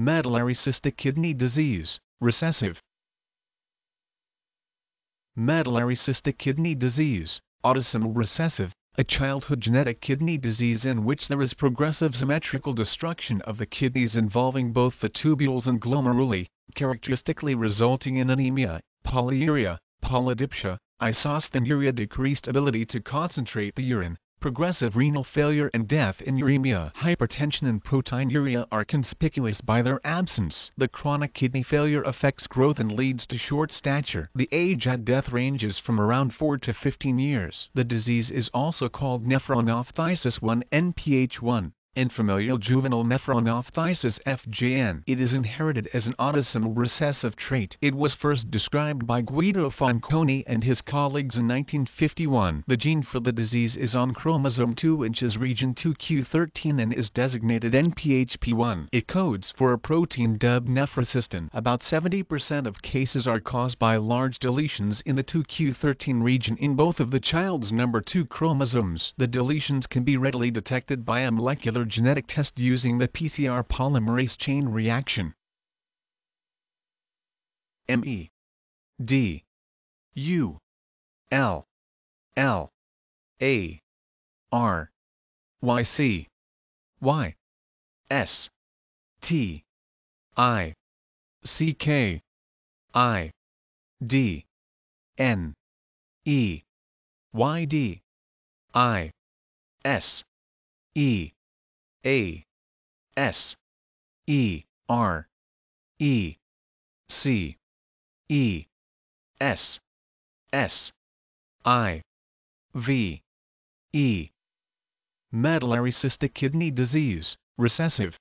Medullary cystic kidney disease, recessive. Medullary cystic kidney disease, autosomal recessive, a childhood genetic kidney disease in which there is progressive symmetrical destruction of the kidneys involving both the tubules and glomeruli, characteristically resulting in anemia, polyuria, polydipsia, isosthenuria decreased ability to concentrate the urine, progressive renal failure and death in uremia. Hypertension and proteinuria are conspicuous by their absence. The chronic kidney failure affects growth and leads to short stature. The age at death ranges from around 4 to 15 years. The disease is also called nephronophthisis 1 NPH1 and familial juvenile nephronophthisis FJN. It is inherited as an autosomal recessive trait. It was first described by Guido Fanconi and his colleagues in 1951. The gene for the disease is on chromosome 2 which is region 2q13 and is designated NPHP1. It codes for a protein dubbed nephrocystin. About 70% of cases are caused by large deletions in the 2q13 region in both of the child's number 2 chromosomes. The deletions can be readily detected by a molecular genetic test using the PCR polymerase chain reaction. M E D U L L A R Y C Y S T I C K I D N E Y D I S E a S E R E C E S S I V E. Medullary cystic kidney disease, recessive